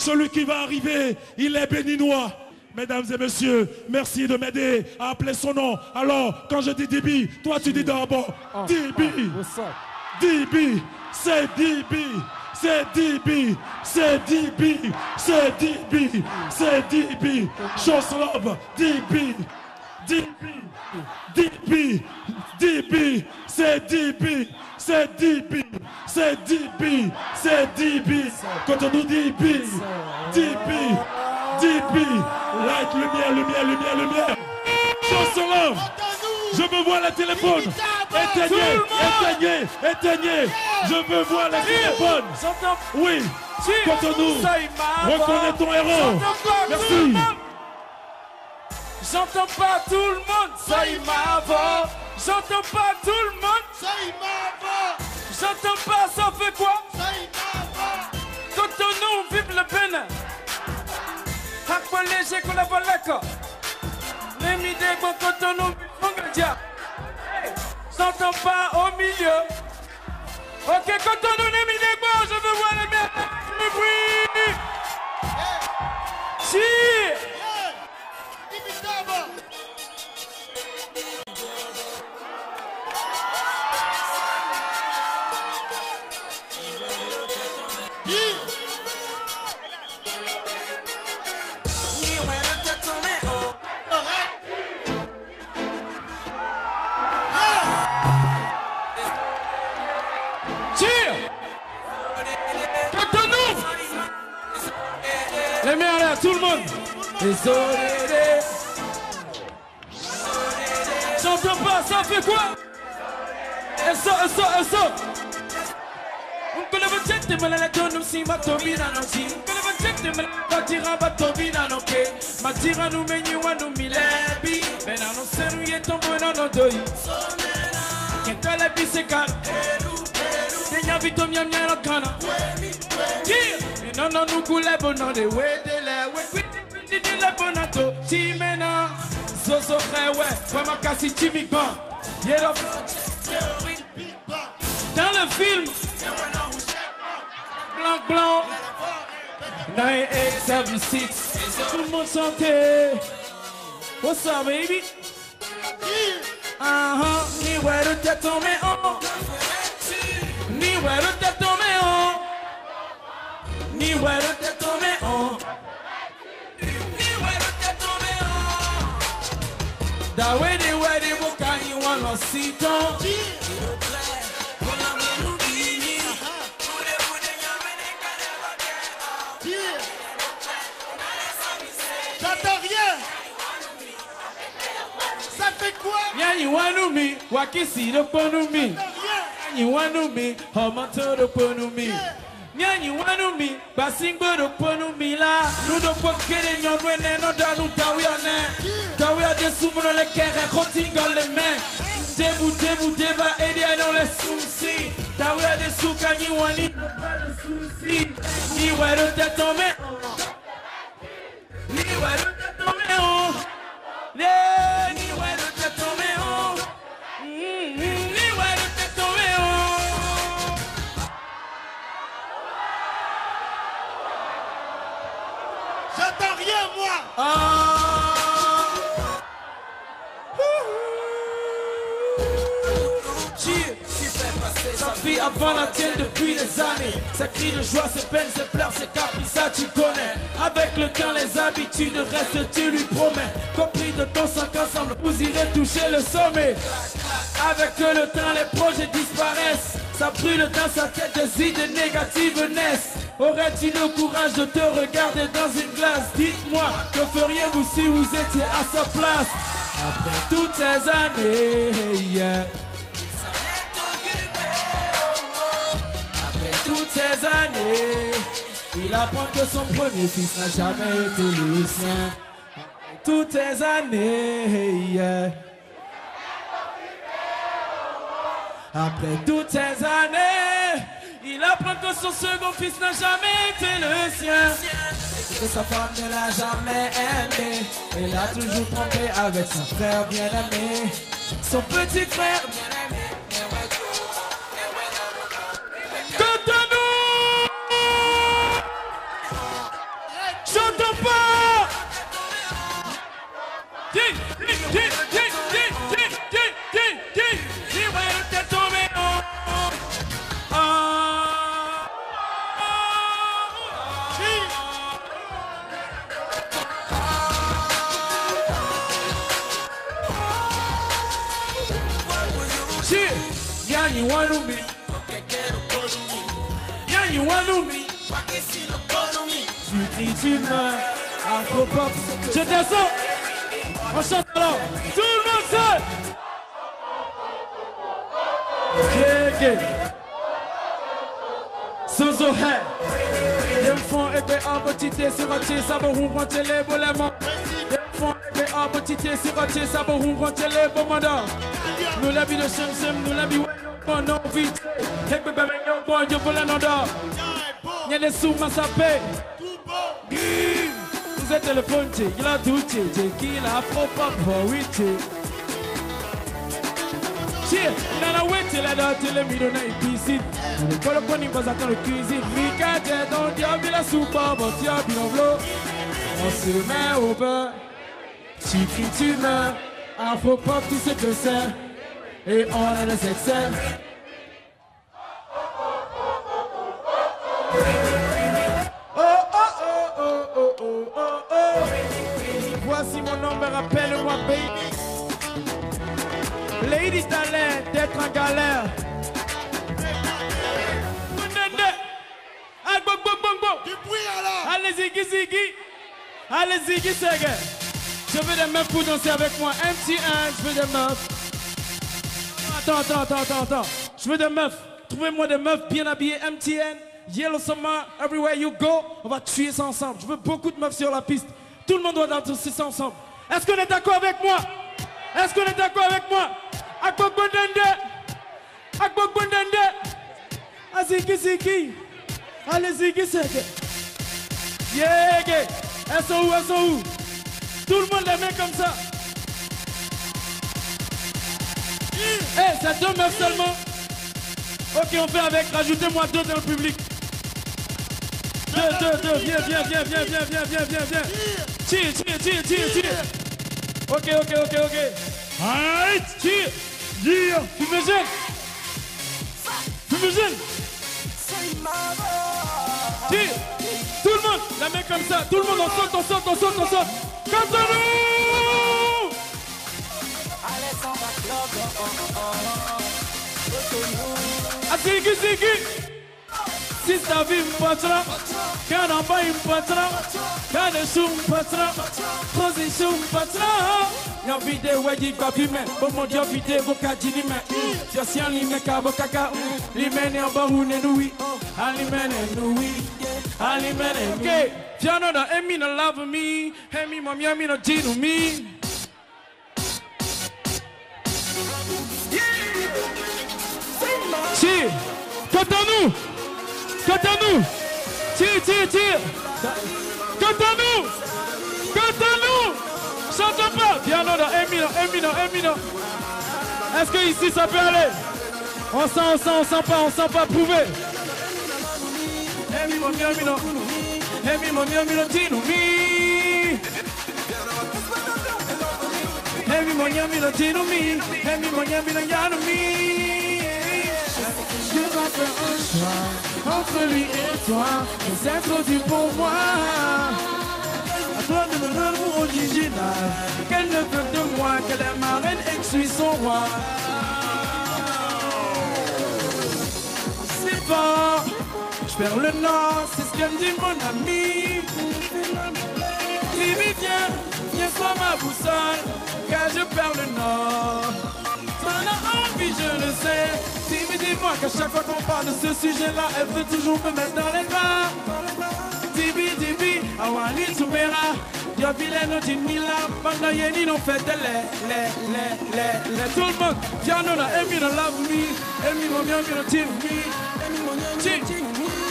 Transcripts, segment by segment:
Celui qui va arriver, il est béninois. Mesdames et messieurs, merci de m'aider à appeler son nom. Alors, quand je dis Dibi, toi tu dis d'abord Dibi. Dibi, c'est Dibi. C'est Dibi, c'est Dibi, c'est Dibi, c'est Dibi. Chose love, Dibi, Dibi, Dibi, Dibi, c'est Dibi, c'est Dibi, c'est Dibi, c'est. Quand on nous dit Dibi, Dibi, Dibi, light, lumière, lumière, lumière, lumière. Chose love. Je veux voir le téléphone. Éteignez, éteignez, éteignez. Je veux voir le téléphone. Oui. Cotonou. Reconnais ton héros. Merci. J'entends pas tout le monde, ça y m'avance. J'entends pas tout le monde, ça y m'avance. J'entends pas, ça fait quoi m'avance. Cotonou, vive le Bénin. Aqua léger qu'on la balaka. Les midés, bon Cotonou, Mongadia. J'entends pas au milieu. Désolé. J'entends pas, ça fait quoi Et ça, et ça, et ça Nkole bachete malala tono si matobina no si Nkole bachete malala batira batobina no ke Matira no menyi wanu milebi Bena no seru ye tombo no no doi Kentale biseka Tenya vito mia mia no kana Yeah No no nukule bono de wedele We kwiti Zozo Dans le film. Blanc blanc. 9876 Tout le monde chantait. What's up baby? Uh-huh. Ni where to tête tombé en Ni where to tête tombé en Ni mi, wakisi do ponu mi. Nyanyi wanu mi, homato do ponu mi. Nyanyi wanu mi, basingbo do ponu mi la. Nudo po kere nyon wene no da nu tawi one. Tawi ade sumuno le kere khotingo le me. debute buteva edi anolesusi tawula desuka nyiwani iwerutetomeo niweru avant la tienne depuis des années. Ça crie de joie, ses peines, ses pleurs, ses capris, ça tu connais. Avec le temps, les habitudes restent, tu lui promets. Compris de ton sang qu'ensemble, vous irez toucher le sommet. Avec le temps, les projets disparaissent. Ça brûle dans sa tête, des idées négatives naissent. Aurais-tu le courage de te regarder dans une glace? Dites-moi, que feriez-vous si vous étiez à sa place? Après toutes ces années, yeah. Toutes ces années, il apprend que son premier fils n'a jamais été le sien. Toutes ces années. Après toutes ces années, il apprend que son second fils n'a jamais été le sien. Et que sa femme ne l'a jamais aimé. Elle a toujours trompé avec son frère bien-aimé. Son petit frère bien-aimé. yẹn wọ́n lù mí. yẹn wọ́n lù mí. tìtì náà àpò pop. ṣètò sọ. Hoşçakalın. Durmasın. Kiki. Sans oreille. Dem fond et bé en petite sirotier, ça va rencontrer les bolements. Dem fond et bé ça va rencontrer les commandants. Nous la vie de Shem nous la vie ouais, en vite. Hey bébé, mais non, bon, je veux l'anodore. N'y a des sous, ma sapé. Tout bon. Ze telefoon ce, gila duce ce, gila pop-up wice. Cheer, nana wice la da tele mi dona i pisit. Kolo koni baza kan cuisine, mi kaje don diabi la soupa, bon diabi non vlo. On se met au beurre, chicken tuna, afro pop tout ce que c'est, et on a des excès. Voici mon nom, me rappelle-moi baby. Lady Talent, d'être en galère. Mundende. Ah, bong, bong, bong, bong. Du bruit alors Allez, Ziggy, Ziggy. Allez, Ziggy, Sega. Je veux des meufs pour danser avec moi. MTN, je veux des meufs. Attends, attends, attends, attends, attends. Je veux des meufs. Trouvez-moi des meufs bien habillées. MTN, Yellow Summer, everywhere you go. On va tuer ça ensemble. Je veux beaucoup de meufs sur la piste. Tout le monde doit danser ensemble. Est-ce qu'on est d'accord avec moi? Est-ce qu'on est d'accord avec moi? Akbokbondende. Akbokbondende. Ah, Ziggy, Ziggy. Allez, Ziggy, Sega. Yeah, yeah. SOU, SOU. Tout le monde les met comme ça. Eh, c'est deux meufs seulement. Ok, on fait avec. Rajoutez-moi deux dans le public. Deux, deux, deux. Viens, viens, viens, viens, viens, viens, viens, viens, viens. Tire, tire, tire, tire, tire. Ok, ok, ok, ok. Alright. Tire. Yeah. Fumigène. Fumigène. Tire. Tout le monde, la main comme ça. Tout le monde, on saute, on saute, on saute, on saute. Comme nous Ah, Ziggy, Ziggy. Sister Vim Sitavi mpatra, kanabai mpatra, kanesu mpatra, posisu mpatra. Nyavide weji bavime, bomondi avide vokajini me. Jasian lime kabo kaka, limene ambahune nui, alimene nui, alimene nui. Okay, Jano da emi na love me, emi mami emi na jinu me. Yeah, sing my. Si, nous. Contends-nous Tire, tire, tire. Contends-nous Contends-nous Chante pas. Viens, non, non, un minute, un Est-ce que ici ça peut aller? On sent, on sent, on sent pas, on sent pas, prouver entre lui et toi. Mais c'est trop dur pour moi. À toi de me rendre original. Qu'elle ne veut de moi, qu'elle est ma reine et que je suis son roi. C'est fort, je perds le nord, c'est ce qu'elle me dit mon ami. Vivi, viens, viens sois ma boussole, Qu'à chaque fois qu'on parle de ce sujet-là, elle veut toujours me mettre dans les bras. Dibi, dibi, awani tumera. Yo mila, banda yeni no fait de lait, lait, lait, lait, lait. Tout le monde, piano na emi no love me, emi mo mi emi no me, no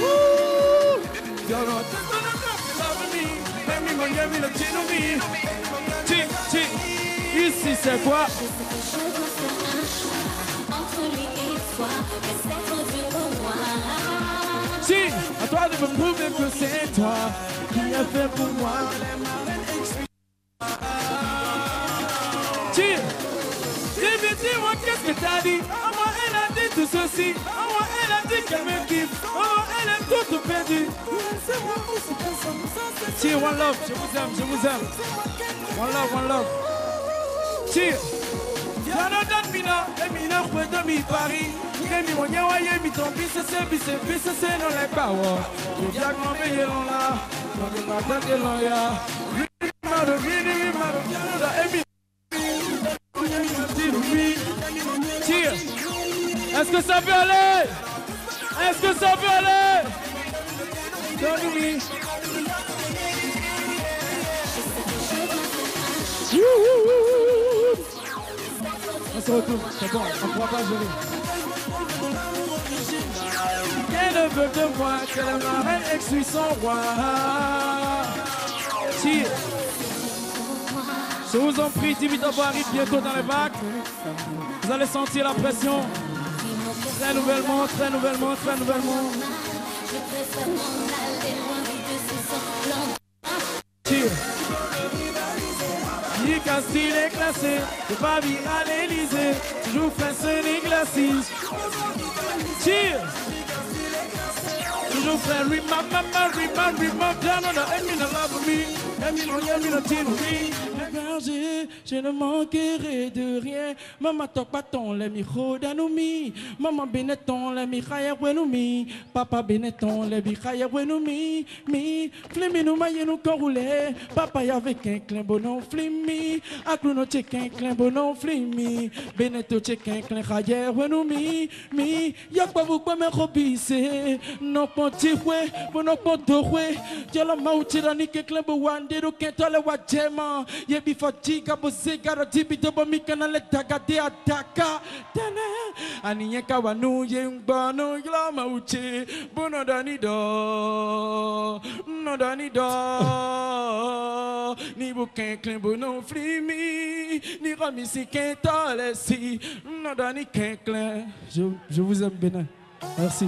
Woo! Yo no, love me, emi mo mi emi no team. Ici c'est quoi? Si, À toi de me prouver que c'est toi qui as fait pour moi. Cheers. Dis, dis-moi qu'est-ce que t'as dit? À moi, elle a dit tout ceci. À moi, elle a dit qu'elle me kiffe. Moi, elle est toute perdue. Cheers, one love. Je vous aime, je vous aime. One love, one love. Dan mina, emina kwe de mi Paris. Kemi mwenye waye mi ton bise se bise bise se non le la, pata ke lon ya. Est-ce que ça peut aller? Est-ce que ça peut aller? On se retourne, c'est bon, on ne pourra pas gérer. Qu'elle veut de moi, que la marraine exclut son roi. Cheers. Je vous en prie, Dimitri arrive bientôt dans les bacs. Vous allez sentir la pression. Très nouvellement, très nouvellement, très nouvellement. Cheers. Nika style classé, de Paris à l'Elysée, toujours et glacé. Cheers! Toujours frère, remember, remember, remember, down on the no love me. Je ne manquerai de rien. Maman toque bâton, les micros d'anoumi. Maman Benetton, les michaïa wenoumi. Papa Benetton, les michaïa wenoumi. Mi, flimi nous maille nous corroulé. Papa avec un clin bonon flimi. Akluno check un clin bonon flimi. Benetto check un clin chaïa wenoumi. Mi, y'a pas vous pas me robisser. Non, ponti ouais, bono ponto ouais. Jala mauti rani ke clin bo wande do kentole wajema. Ye before jiga bo zigara dibi dobo mikana le daga de ataka. Tene, ani ye kawanu ye ngbano yla mauti. Bono dani do, no dani do. Ni bouquin clin bono flimi. Ni ramisi kentole si. No dani clin Je, je vous aime, Bénin. Merci.